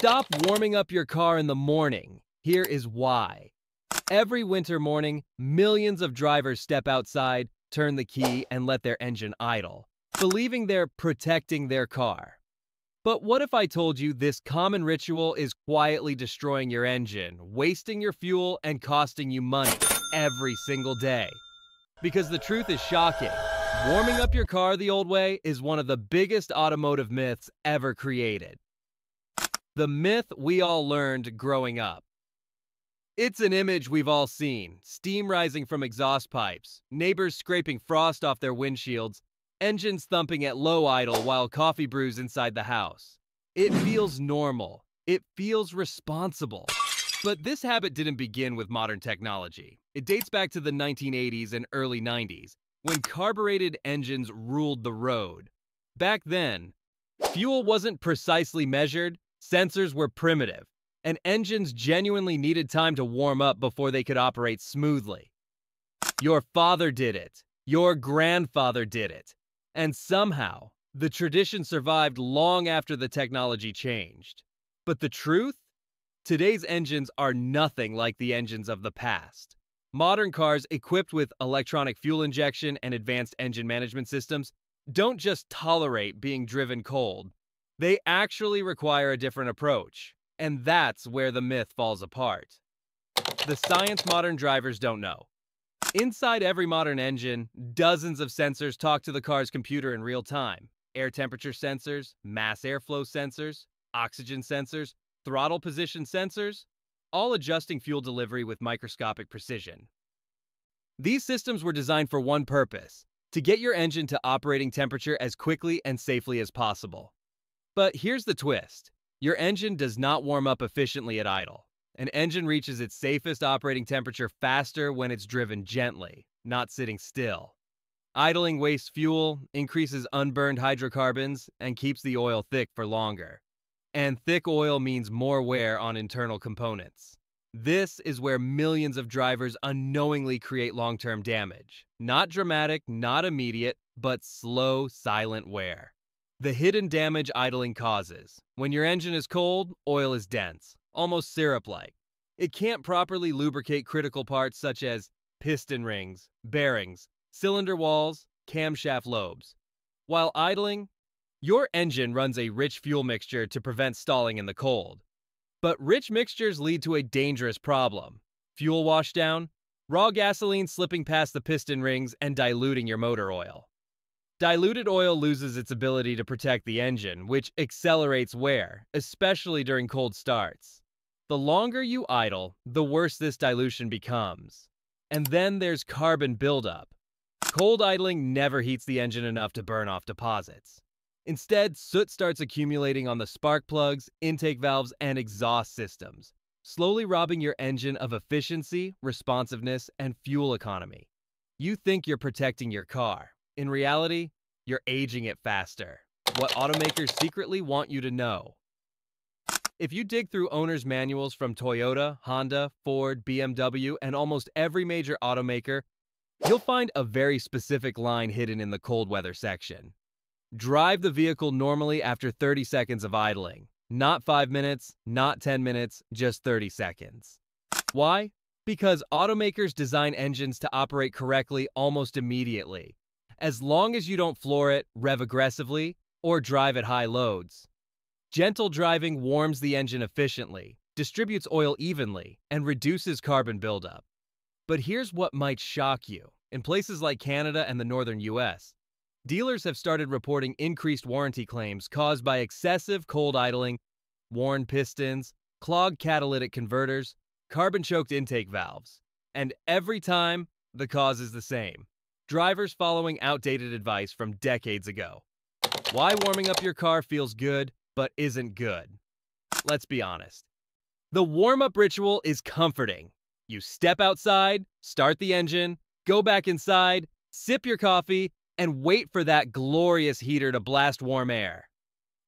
Stop warming up your car in the morning. Here is why. Every winter morning, millions of drivers step outside, turn the key, and let their engine idle, believing they're protecting their car. But what if I told you this common ritual is quietly destroying your engine, wasting your fuel, and costing you money every single day? Because the truth is shocking. Warming up your car the old way is one of the biggest automotive myths ever created. The myth we all learned growing up. It's an image we've all seen steam rising from exhaust pipes, neighbors scraping frost off their windshields, engines thumping at low idle while coffee brews inside the house. It feels normal. It feels responsible. But this habit didn't begin with modern technology. It dates back to the 1980s and early 90s, when carbureted engines ruled the road. Back then, fuel wasn't precisely measured, sensors were primitive, and engines genuinely needed time to warm up before they could operate smoothly. Your father did it. Your grandfather did it. And somehow, the tradition survived long after the technology changed. But the truth? Today's engines are nothing like the engines of the past. Modern cars equipped with electronic fuel injection and advanced engine management systems don't just tolerate being driven cold, they actually require a different approach. And that's where the myth falls apart. The science modern drivers don't know. Inside every modern engine, dozens of sensors talk to the car's computer in real time air temperature sensors, mass airflow sensors, oxygen sensors, throttle position sensors, all adjusting fuel delivery with microscopic precision. These systems were designed for one purpose to get your engine to operating temperature as quickly and safely as possible. But here's the twist your engine does not warm up efficiently at idle. An engine reaches its safest operating temperature faster when it's driven gently, not sitting still. Idling wastes fuel, increases unburned hydrocarbons, and keeps the oil thick for longer. And thick oil means more wear on internal components. This is where millions of drivers unknowingly create long term damage. Not dramatic, not immediate, but slow, silent wear. The hidden damage idling causes. When your engine is cold, oil is dense almost syrup like. It can't properly lubricate critical parts such as piston rings, bearings, cylinder walls, camshaft lobes. While idling, your engine runs a rich fuel mixture to prevent stalling in the cold. But rich mixtures lead to a dangerous problem fuel washdown, raw gasoline slipping past the piston rings and diluting your motor oil. Diluted oil loses its ability to protect the engine, which accelerates wear, especially during cold starts. The longer you idle, the worse this dilution becomes. And then there's carbon buildup. Cold idling never heats the engine enough to burn off deposits. Instead, soot starts accumulating on the spark plugs, intake valves, and exhaust systems, slowly robbing your engine of efficiency, responsiveness, and fuel economy. You think you're protecting your car. In reality, you're aging it faster. What automakers secretly want you to know. If you dig through owner's manuals from Toyota, Honda, Ford, BMW, and almost every major automaker, you'll find a very specific line hidden in the cold weather section. Drive the vehicle normally after 30 seconds of idling. Not 5 minutes, not 10 minutes, just 30 seconds. Why? Because automakers design engines to operate correctly almost immediately. As long as you don't floor it, rev aggressively, or drive at high loads. Gentle driving warms the engine efficiently, distributes oil evenly, and reduces carbon buildup. But here's what might shock you. In places like Canada and the northern US, dealers have started reporting increased warranty claims caused by excessive cold idling, worn pistons, clogged catalytic converters, carbon choked intake valves. And every time, the cause is the same drivers following outdated advice from decades ago. Why warming up your car feels good but isn't good. Let's be honest. The warm up ritual is comforting. You step outside, start the engine, go back inside, sip your coffee, and wait for that glorious heater to blast warm air.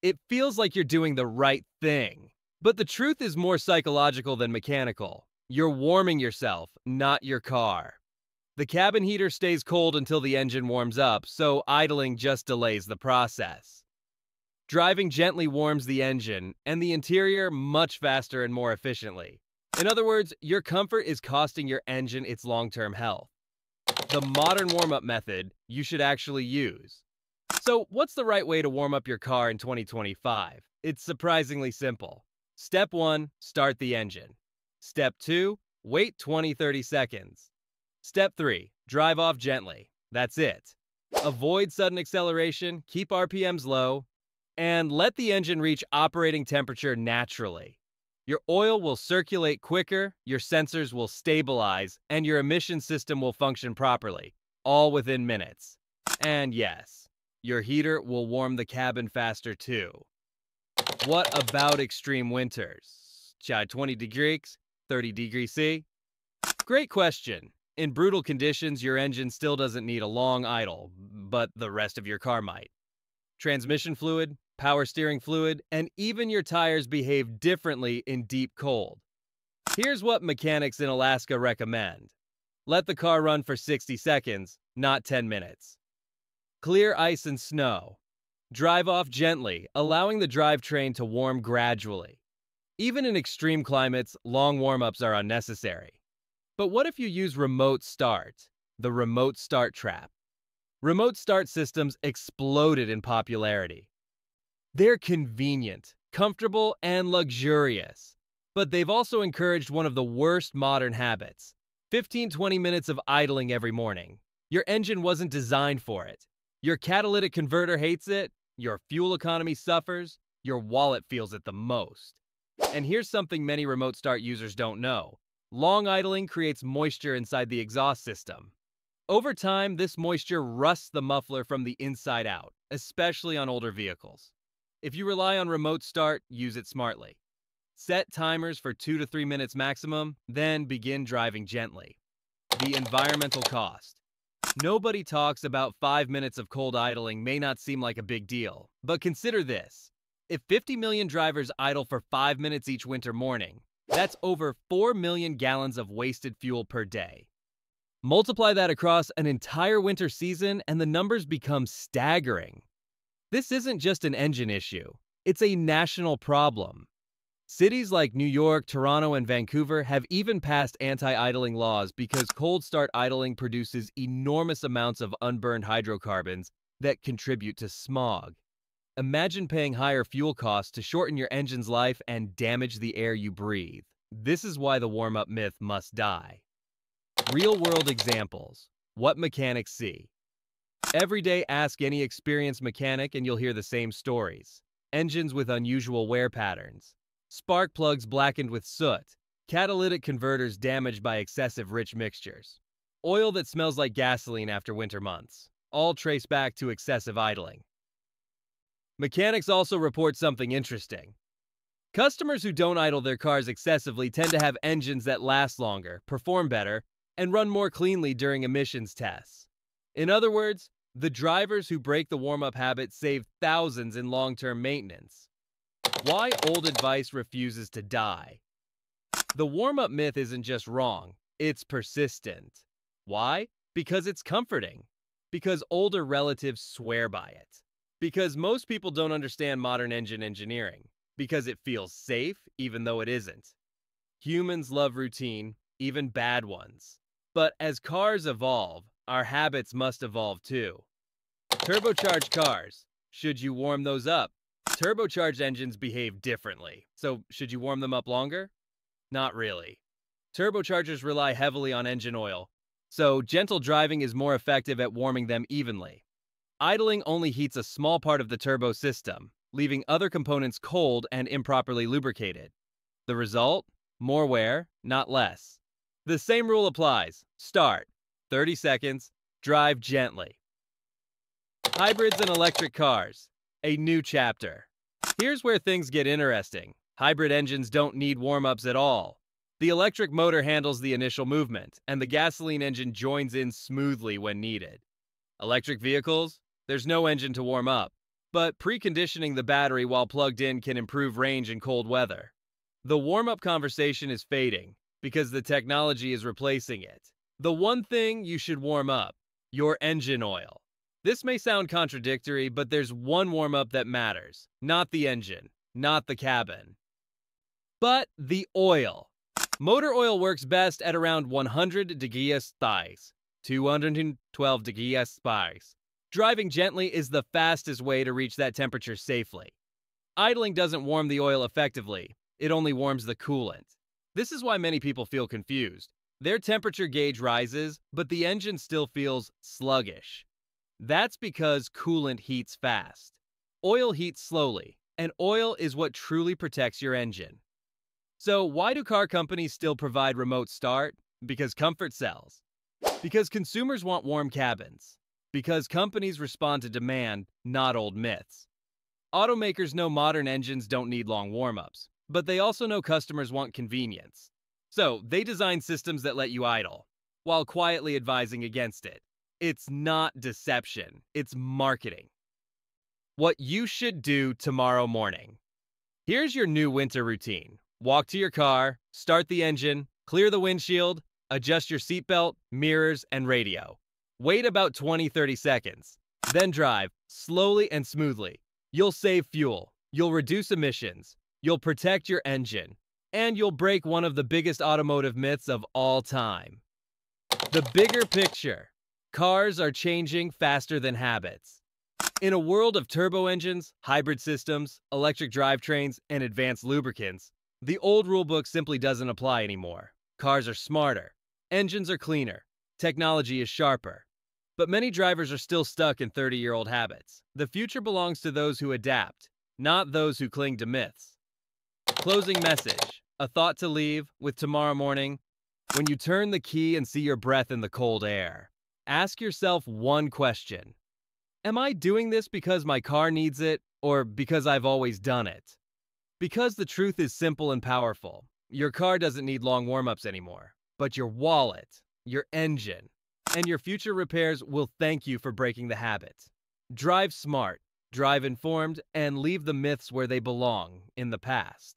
It feels like you're doing the right thing. But the truth is more psychological than mechanical. You're warming yourself, not your car. The cabin heater stays cold until the engine warms up, so idling just delays the process. Driving gently warms the engine and the interior much faster and more efficiently. In other words, your comfort is costing your engine its long term health. The modern warm up method you should actually use. So, what's the right way to warm up your car in 2025? It's surprisingly simple. Step 1 Start the engine. Step 2 Wait 20 30 seconds. Step 3 Drive off gently. That's it. Avoid sudden acceleration, keep RPMs low, and let the engine reach operating temperature naturally. Your oil will circulate quicker, your sensors will stabilize, and your emission system will function properly, all within minutes. And yes, your heater will warm the cabin faster too. What about extreme winters? Chai 20 degrees, 30 degrees C? Great question. In brutal conditions, your engine still doesn't need a long idle, but the rest of your car might. Transmission fluid, power steering fluid, and even your tires behave differently in deep cold. Here's what mechanics in Alaska recommend. Let the car run for 60 seconds, not 10 minutes. Clear ice and snow. Drive off gently, allowing the drivetrain to warm gradually. Even in extreme climates, long warm-ups are unnecessary. But what if you use remote start, the remote start trap? Remote start systems exploded in popularity. They're convenient, comfortable, and luxurious. But they've also encouraged one of the worst modern habits 15 20 minutes of idling every morning. Your engine wasn't designed for it. Your catalytic converter hates it, your fuel economy suffers, your wallet feels it the most. And here's something many remote start users don't know Long idling creates moisture inside the exhaust system. Over time, this moisture rusts the muffler from the inside out, especially on older vehicles. If you rely on remote start, use it smartly. Set timers for 2 to 3 minutes maximum, then begin driving gently. The environmental cost. Nobody talks about 5 minutes of cold idling may not seem like a big deal, but consider this. If 50 million drivers idle for 5 minutes each winter morning, that's over 4 million gallons of wasted fuel per day. Multiply that across an entire winter season, and the numbers become staggering. This isn't just an engine issue, it's a national problem. Cities like New York, Toronto, and Vancouver have even passed anti idling laws because cold start idling produces enormous amounts of unburned hydrocarbons that contribute to smog. Imagine paying higher fuel costs to shorten your engine's life and damage the air you breathe. This is why the warm up myth must die. Real world examples What mechanics see. Every day, ask any experienced mechanic and you'll hear the same stories engines with unusual wear patterns, spark plugs blackened with soot, catalytic converters damaged by excessive rich mixtures, oil that smells like gasoline after winter months, all trace back to excessive idling. Mechanics also report something interesting. Customers who don't idle their cars excessively tend to have engines that last longer, perform better, and run more cleanly during emissions tests. In other words, the drivers who break the warm up habit save thousands in long term maintenance. Why old advice refuses to die? The warm up myth isn't just wrong, it's persistent. Why? Because it's comforting. Because older relatives swear by it. Because most people don't understand modern engine engineering. Because it feels safe, even though it isn't. Humans love routine, even bad ones. But as cars evolve, our habits must evolve too. Turbocharged cars. Should you warm those up? Turbocharged engines behave differently, so should you warm them up longer? Not really. Turbochargers rely heavily on engine oil, so gentle driving is more effective at warming them evenly. Idling only heats a small part of the turbo system, leaving other components cold and improperly lubricated. The result? More wear, not less. The same rule applies. Start. 30 seconds. Drive gently. Hybrids and electric cars. A new chapter. Here's where things get interesting. Hybrid engines don't need warm-ups at all. The electric motor handles the initial movement, and the gasoline engine joins in smoothly when needed. Electric vehicles? There's no engine to warm up, but preconditioning the battery while plugged in can improve range in cold weather. The warm up conversation is fading because the technology is replacing it. The one thing you should warm up your engine oil. This may sound contradictory, but there's one warm up that matters not the engine, not the cabin, but the oil. Motor oil works best at around 100 degrees thighs, 212 degrees spies. Driving gently is the fastest way to reach that temperature safely. Idling doesn't warm the oil effectively, it only warms the coolant. This is why many people feel confused. Their temperature gauge rises, but the engine still feels sluggish. That's because coolant heats fast. Oil heats slowly, and oil is what truly protects your engine. So, why do car companies still provide remote start? Because comfort sells. Because consumers want warm cabins. Because companies respond to demand, not old myths. Automakers know modern engines don't need long warm ups, but they also know customers want convenience. So, they design systems that let you idle, while quietly advising against it. It's not deception, it's marketing. What you should do tomorrow morning. Here's your new winter routine walk to your car, start the engine, clear the windshield, adjust your seatbelt, mirrors, and radio. Wait about 20 30 seconds. Then drive slowly and smoothly. You'll save fuel, you'll reduce emissions, you'll protect your engine, and you'll break one of the biggest automotive myths of all time. The bigger picture cars are changing faster than habits. In a world of turbo engines, hybrid systems, electric drivetrains, and advanced lubricants, the old rulebook simply doesn't apply anymore. Cars are smarter, engines are cleaner, technology is sharper. But many drivers are still stuck in 30 year old habits. The future belongs to those who adapt, not those who cling to myths. Closing message A thought to leave with tomorrow morning. When you turn the key and see your breath in the cold air, ask yourself one question Am I doing this because my car needs it or because I've always done it? Because the truth is simple and powerful. Your car doesn't need long warm ups anymore, but your wallet, your engine, and your future repairs will thank you for breaking the habit. Drive smart, drive informed, and leave the myths where they belong in the past.